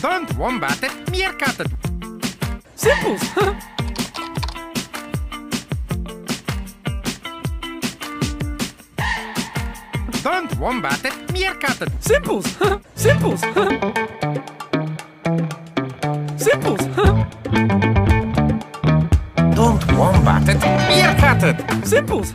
Don't wombat it, meerkat it. Simples. Don't wombat it, meerkat it. Simples. Simples. Simples. Don't wombat it, meerkat it. Simples.